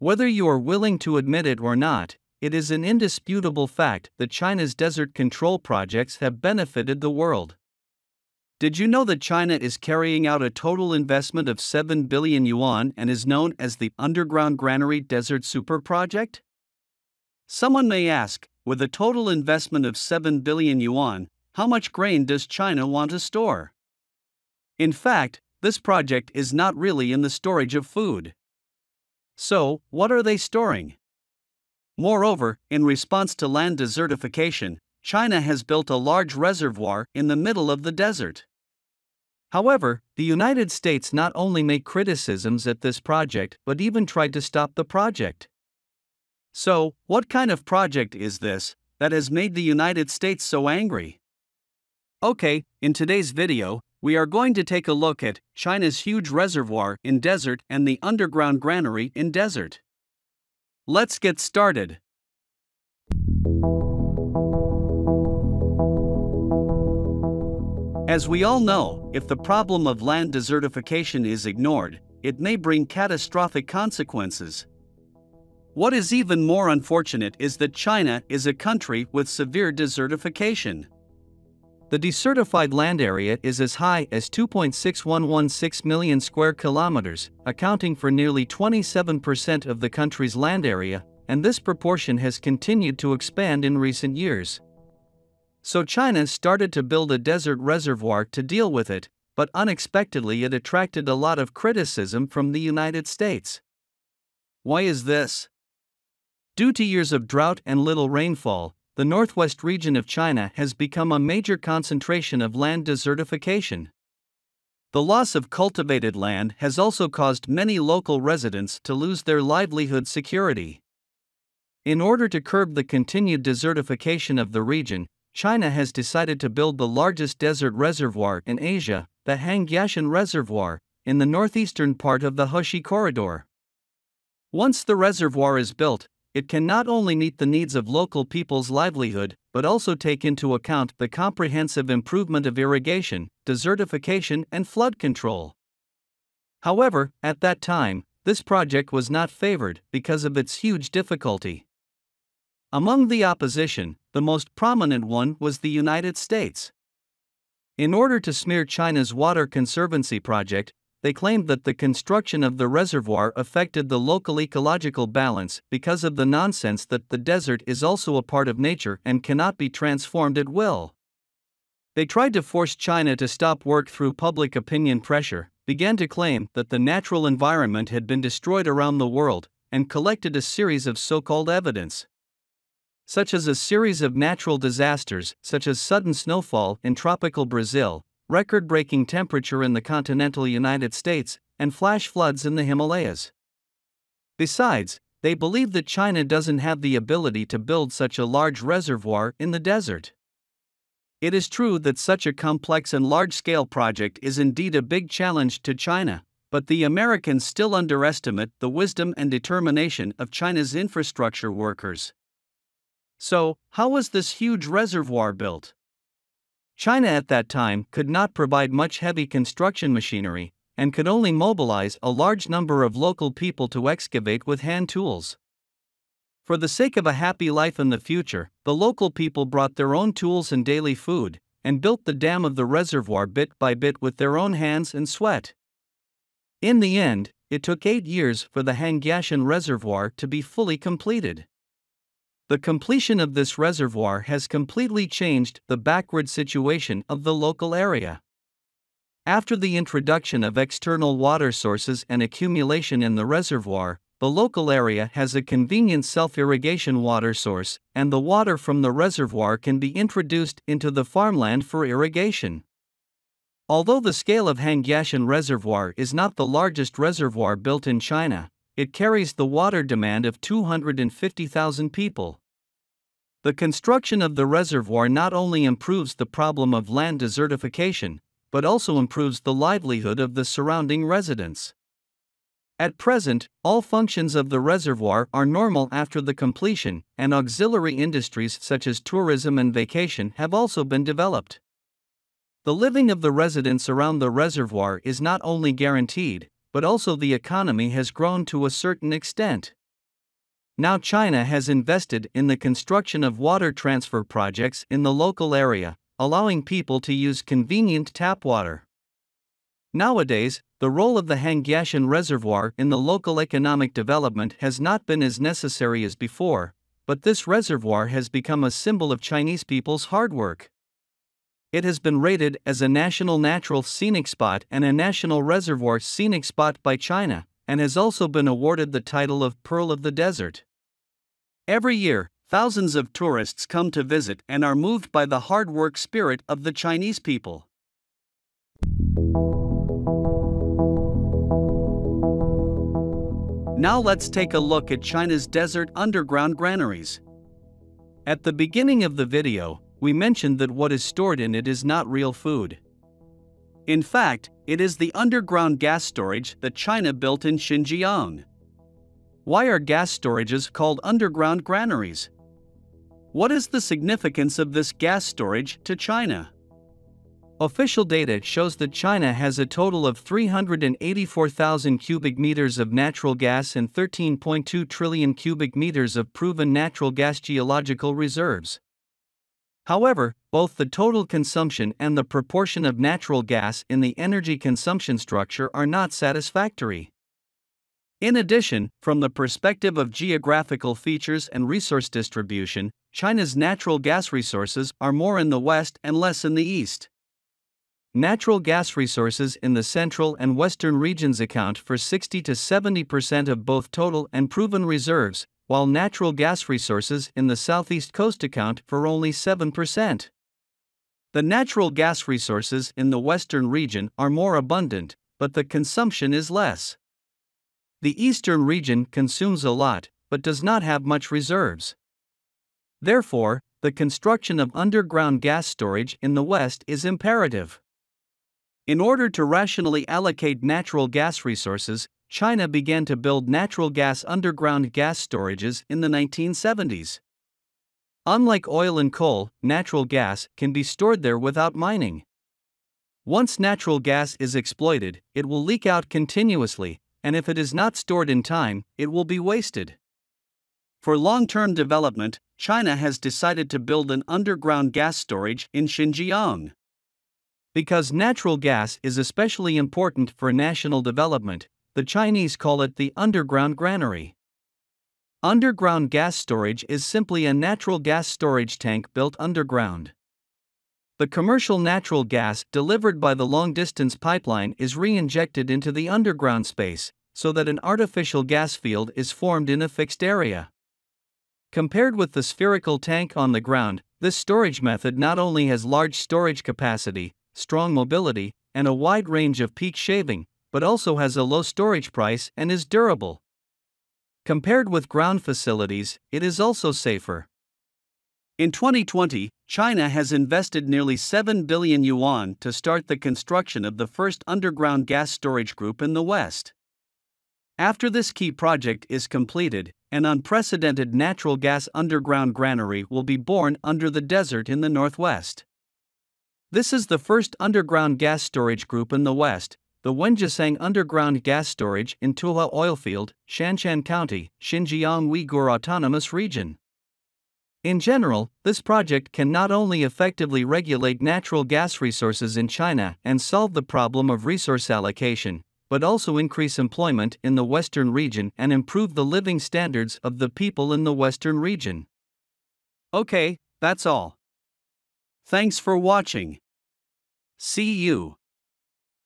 Whether you are willing to admit it or not, it is an indisputable fact that China's desert control projects have benefited the world. Did you know that China is carrying out a total investment of 7 billion yuan and is known as the Underground Granary Desert Super Project? Someone may ask, with a total investment of 7 billion yuan, how much grain does China want to store? In fact, this project is not really in the storage of food. So, what are they storing? Moreover, in response to land desertification, China has built a large reservoir in the middle of the desert. However, the United States not only made criticisms at this project but even tried to stop the project. So, what kind of project is this that has made the United States so angry? Okay, in today's video, we are going to take a look at China's huge reservoir in desert and the underground granary in desert. Let's get started. As we all know, if the problem of land desertification is ignored, it may bring catastrophic consequences. What is even more unfortunate is that China is a country with severe desertification. The desertified land area is as high as 2.6116 million square kilometers, accounting for nearly 27% of the country's land area, and this proportion has continued to expand in recent years. So China started to build a desert reservoir to deal with it, but unexpectedly it attracted a lot of criticism from the United States. Why is this? Due to years of drought and little rainfall, the northwest region of China has become a major concentration of land desertification. The loss of cultivated land has also caused many local residents to lose their livelihood security. In order to curb the continued desertification of the region, China has decided to build the largest desert reservoir in Asia, the Hongyashan Reservoir, in the northeastern part of the Hexi Corridor. Once the reservoir is built, it can not only meet the needs of local people's livelihood, but also take into account the comprehensive improvement of irrigation, desertification, and flood control. However, at that time, this project was not favored because of its huge difficulty. Among the opposition, the most prominent one was the United States. In order to smear China's water conservancy project, they claimed that the construction of the reservoir affected the local ecological balance because of the nonsense that the desert is also a part of nature and cannot be transformed at will. They tried to force China to stop work through public opinion pressure, began to claim that the natural environment had been destroyed around the world, and collected a series of so called evidence. Such as a series of natural disasters, such as sudden snowfall in tropical Brazil, record breaking temperature in the continental United States, and flash floods in the Himalayas. Besides, they believe that China doesn't have the ability to build such a large reservoir in the desert. It is true that such a complex and large scale project is indeed a big challenge to China, but the Americans still underestimate the wisdom and determination of China's infrastructure workers. So, how was this huge reservoir built? China at that time could not provide much heavy construction machinery and could only mobilize a large number of local people to excavate with hand tools. For the sake of a happy life in the future, the local people brought their own tools and daily food and built the dam of the reservoir bit by bit with their own hands and sweat. In the end, it took eight years for the Hongyashan Reservoir to be fully completed. The completion of this reservoir has completely changed the backward situation of the local area. After the introduction of external water sources and accumulation in the reservoir, the local area has a convenient self irrigation water source, and the water from the reservoir can be introduced into the farmland for irrigation. Although the scale of Hongyashan Reservoir is not the largest reservoir built in China, it carries the water demand of 250,000 people. The construction of the reservoir not only improves the problem of land desertification, but also improves the livelihood of the surrounding residents. At present, all functions of the reservoir are normal after the completion, and auxiliary industries such as tourism and vacation have also been developed. The living of the residents around the reservoir is not only guaranteed, but also the economy has grown to a certain extent. Now China has invested in the construction of water transfer projects in the local area, allowing people to use convenient tap water. Nowadays, the role of the Hongyashan Reservoir in the local economic development has not been as necessary as before, but this reservoir has become a symbol of Chinese people's hard work. It has been rated as a national natural scenic spot and a national reservoir scenic spot by China, and has also been awarded the title of Pearl of the Desert. Every year, thousands of tourists come to visit and are moved by the hard work spirit of the Chinese people. Now let's take a look at China's desert underground granaries. At the beginning of the video, we mentioned that what is stored in it is not real food. In fact, it is the underground gas storage that China built in Xinjiang. Why are gas storages called underground granaries? What is the significance of this gas storage to China? Official data shows that China has a total of 384,000 cubic meters of natural gas and 13.2 trillion cubic meters of proven natural gas geological reserves. However, both the total consumption and the proportion of natural gas in the energy consumption structure are not satisfactory. In addition, from the perspective of geographical features and resource distribution, China's natural gas resources are more in the west and less in the east. Natural gas resources in the central and western regions account for 60 to 70 percent of both total and proven reserves, while natural gas resources in the southeast coast account for only 7 percent. The natural gas resources in the western region are more abundant, but the consumption is less. The eastern region consumes a lot, but does not have much reserves. Therefore, the construction of underground gas storage in the West is imperative. In order to rationally allocate natural gas resources, China began to build natural gas underground gas storages in the 1970s. Unlike oil and coal, natural gas can be stored there without mining. Once natural gas is exploited, it will leak out continuously, and if it is not stored in time, it will be wasted. For long term development, China has decided to build an underground gas storage in Xinjiang. Because natural gas is especially important for national development, the Chinese call it the underground granary. Underground gas storage is simply a natural gas storage tank built underground. The commercial natural gas delivered by the long distance pipeline is re injected into the underground space, so that an artificial gas field is formed in a fixed area. Compared with the spherical tank on the ground, this storage method not only has large storage capacity, strong mobility, and a wide range of peak shaving, but also has a low storage price and is durable. Compared with ground facilities, it is also safer. In 2020, China has invested nearly 7 billion yuan to start the construction of the first underground gas storage group in the West. After this key project is completed, an unprecedented natural gas underground granary will be born under the desert in the Northwest. This is the first underground gas storage group in the West, the Wenjisang Underground Gas Storage in Tuha Oilfield, Shanshan County, Xinjiang Uyghur Autonomous Region. In general, this project can not only effectively regulate natural gas resources in China and solve the problem of resource allocation, but also increase employment in the Western region and improve the living standards of the people in the Western region. Okay, that's all. Thanks for watching. See you.